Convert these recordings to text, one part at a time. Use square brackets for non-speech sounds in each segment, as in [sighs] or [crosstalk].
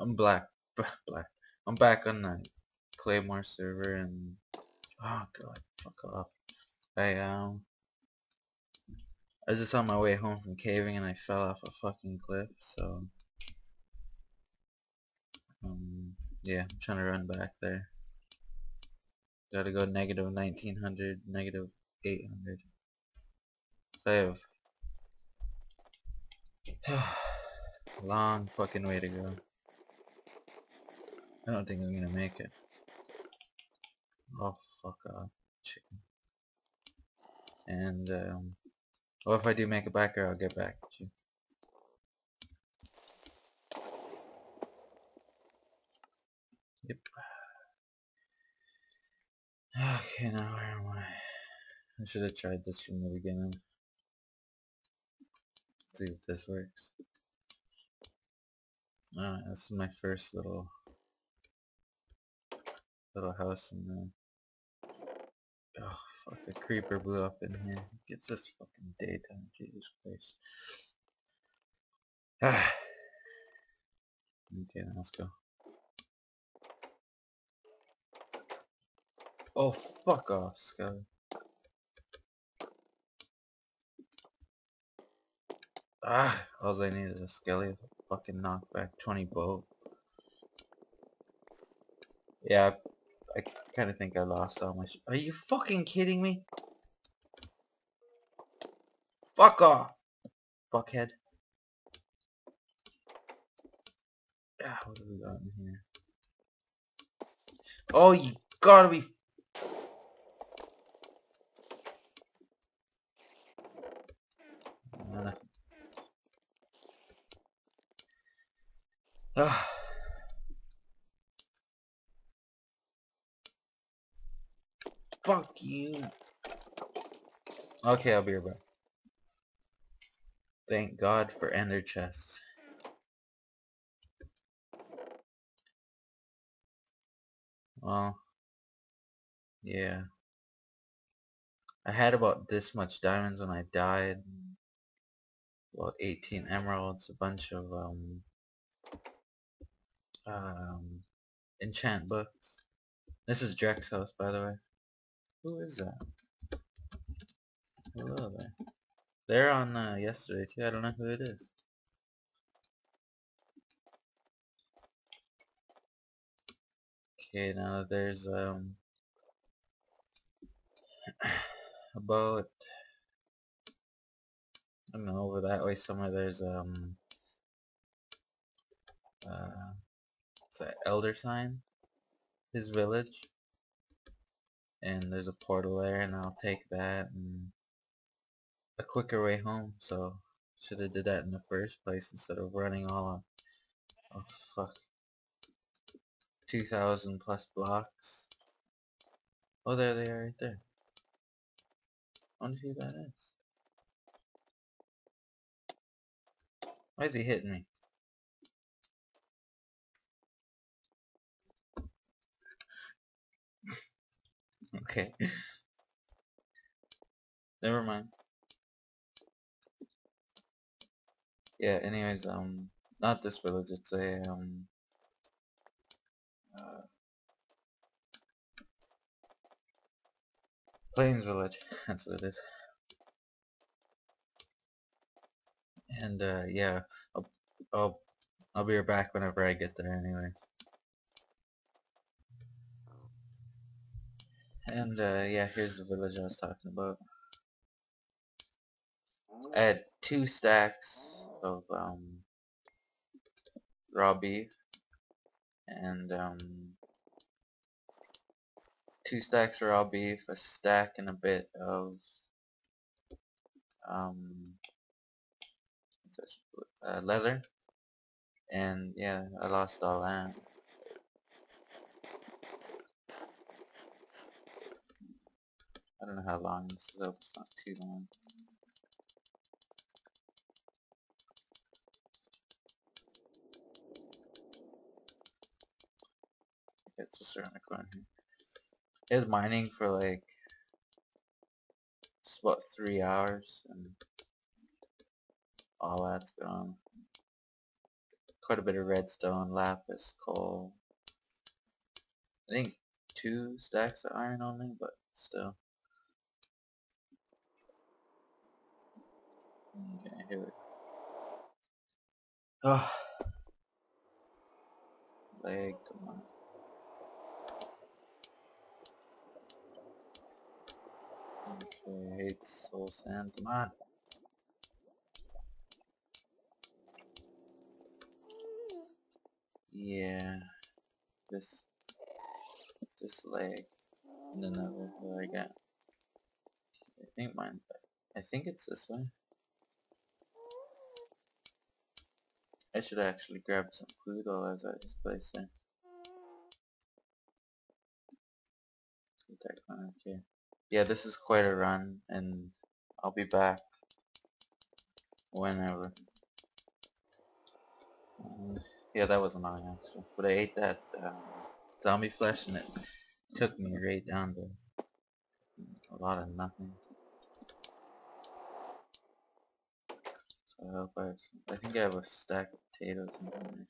I'm black. Black. I'm back on the Claihdmore server and oh god, fuck off. I um I was just on my way home from caving and I fell off a fucking cliff, so um yeah, I'm trying to run back there. Gotta go negative 1900, negative 800. So I have [sighs] [sighs] long fucking way to go. I don't think I'm gonna make it. Oh fuck off, chicken. And um, well if I do make it back here I'll get back to you. Yep. Okay, now where am I? I should have tried this from the beginning. see if this works. Alright, this is my first little little house in the oh fuck a creeper blew up in here. Gets this fucking daytime, Jesus Christ. Ah. [sighs] Okay, let's go. Oh fuck off, Sky. Ah, all I need is a skelly a fucking knockback 20 bow. Yeah, I, I kind of think I lost all my Are you fucking kidding me? Fuck off! Fuckhead. Ah, what have we got in here? Oh, you gotta be Ah. [sighs] Fuck you. Okay, I'll be right back. Thank God for ender chests. Well, yeah. I had about this much diamonds when I died. About 18 emeralds, a bunch of um, um, enchant books. This is Drek's house, by the way. Who is that? Hello there. They're on uh, yesterday too. I don't know who it is. Okay, now there's um [sighs] about I don't know over that way somewhere. There's um uh elder sign his village. And there's a portal there and I'll take that and a quicker way home. So should have did that in the first place instead of running all on oh fuck. 2000 plus blocks. Oh there they are right there. I wonder who that is. Why is he hitting me Okay. Never mind. Yeah, anyways, um, not this village, it's a, um, uh, Plains Village, [laughs] that's what it is. And, uh, yeah, I'll, I'll, I'll be back whenever I get there anyways. And uh, yeah, here's the village I was talking about. I had two stacks of um, raw beef and um, two stacks of raw beef, a stack and a bit of um, uh, leather and yeah I lost all that I don't know how long this is open, it's not too long. It's just the corner here. It's mining for like it's about three hours and all that's gone. quite a bit of redstone, lapis, coal. I think two stacks of iron only, but still. Okay, here we go. Oh. Leg, come on. Okay, it's soul sand, come on. Yeah, this, this leg, and another, what I got. I think mine, but I think it's this way. I should actually grab some food while I was at this place there. Okay. Yeah, this is quite a run, and I'll be back whenever. Um, yeah, that was annoying actually. But I ate that um, zombie flesh, and it took me right down to a lot of nothing. Uh, I hope I think I have a stack of potatoes in there.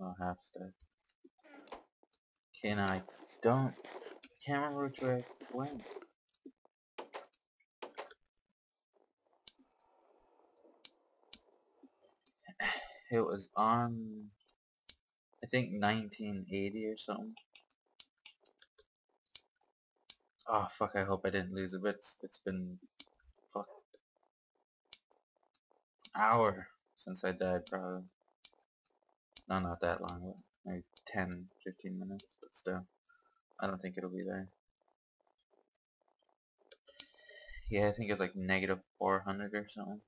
Oh, half stack. Can I don't, I can't which way. [sighs] It was on, I think 1980 or something. Oh fuck, I hope I didn't lose it, but it's, it's been hour since I died probably. No, not that long, but maybe 10, 15 minutes, but still. I don't think it'll be there. Yeah, I think it's like negative 400 or something.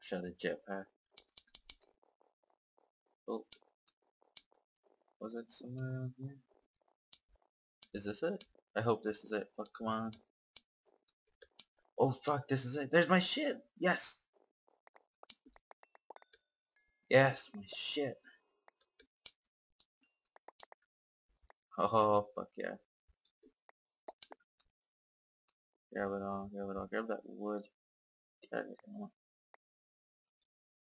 Shut a jetpack. Oh. Was it somewhere around here? Is this it? I hope this is it. Fuck, come on. Oh fuck, this is it. There's my shit! Yes! Yes, my shit. Oh, fuck yeah. Grab it all, grab it all, grab that wood.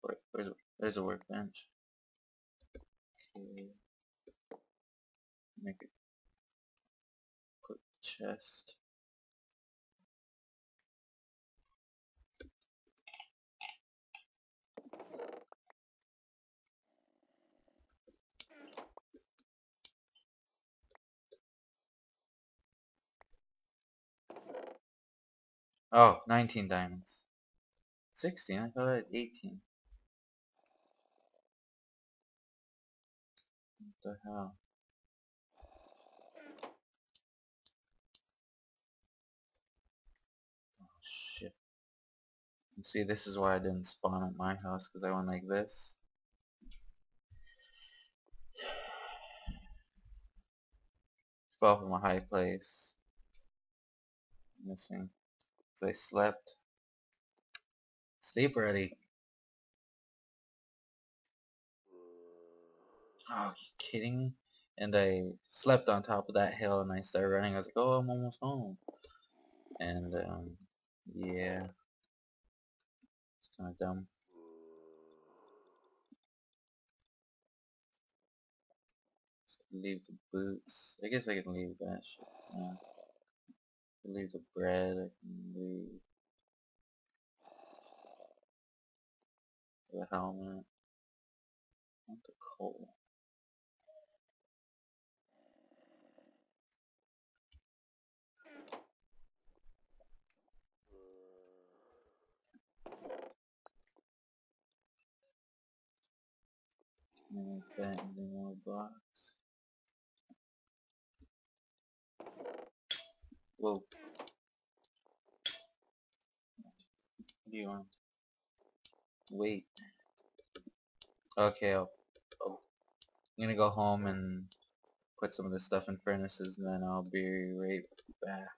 Wait, where's, there's a workbench. Okay. Make it chest. Oh, 19 diamonds. 16? I thought I had 18. What the hell? See, this is why I didn't spawn at my house, because I went like this. [sighs] Fell from a high place. Missing. Because I slept. Sleep already. Oh, you kidding? And I slept on top of that hill and I started running. I was like, oh, I'm almost home. And, um, yeah kind of dumb. leave the boots. I guess I can leave that shit. Yeah. leave the bread. I can leave the helmet. Want the coal. Make that into more blocks. Whoa. What do you want? Wait. Okay, I'll, I'll, I'm gonna go home and put some of this stuff in furnaces and then I'll be right back.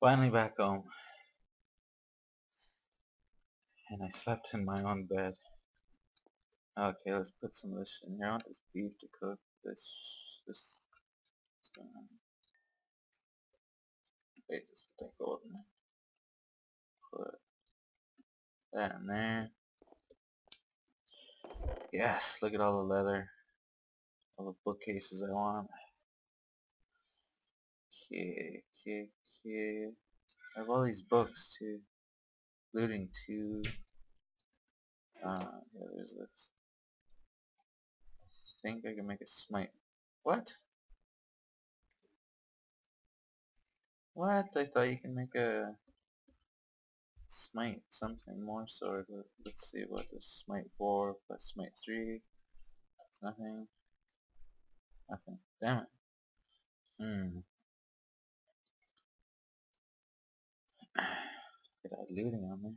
Finally back home and I slept in my own bed. Okay, let's put some of this in here. I want this beef to cook. This, this, Wait, just put that gold in there. Put that in there. Yes, look at all the leather. All the bookcases I want. Okay, okay, okay. I have all these books too. Looting 2. Uh, yeah, there's this. I think I can make a smite. What? What? I thought you can make a smite something more sword. Let's see what what is smite 4 plus smite 3. That's nothing. Nothing. Damn it. Hmm. [clears throat] Get that looting on there.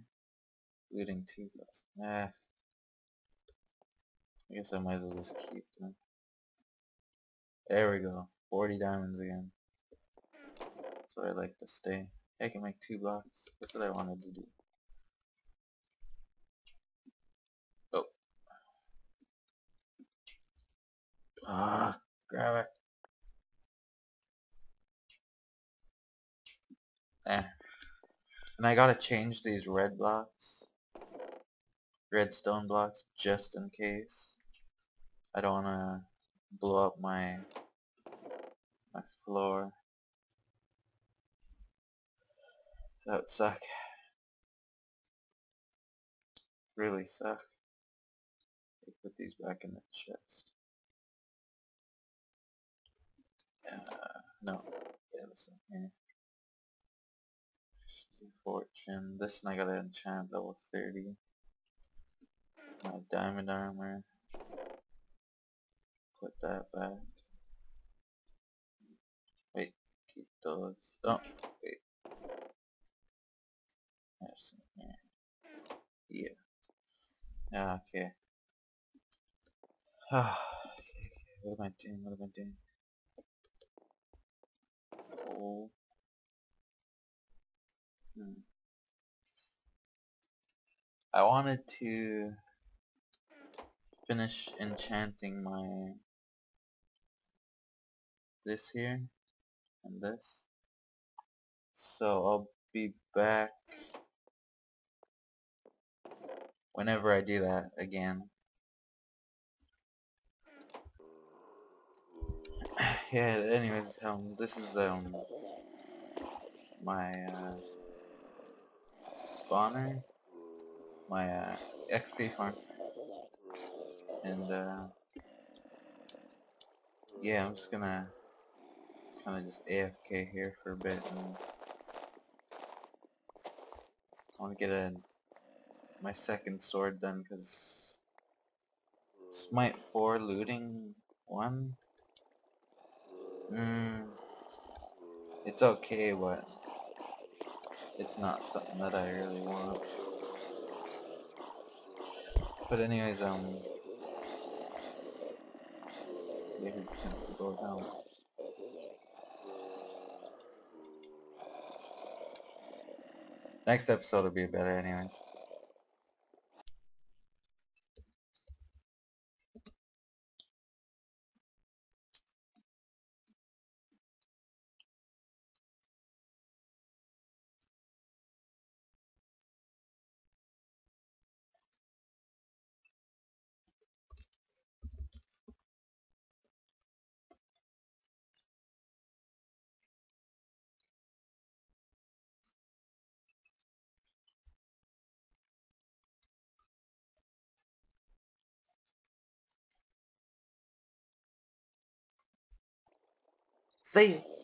Looting 2 plus. Ah. I guess I might as well just keep them. There we go. 40 diamonds again. That's where I like to stay. I can make two blocks. That's what I wanted to do. Oh. Ah, grab it. Eh. And I gotta change these red blocks. Redstone blocks just in case. I don't wanna blow up my my floor. That would suck. Really suck. Put these back in the chest. Uh, no. Yeah. Fortune. This one I gotta enchant level 30. My diamond armor. Put that back. Wait, keep those. Oh, wait. There's some here. Yeah. Ah, okay. [sighs] okay, okay. What am I doing? What am I doing? Coal. Hmm. I wanted to finish enchanting my this here and this so I'll be back whenever I do that again [sighs] yeah anyways um this is um my uh spawner, my uh, XP farm, and uh, yeah, I'm just gonna kind of just AFK here for a bit, and I want to get a my second sword done because Smite 4 looting 1 mm, it's okay but it's not something that I really want. But anyways, um, yeah, he's kind of goes out. Next episode will be better anyways. See.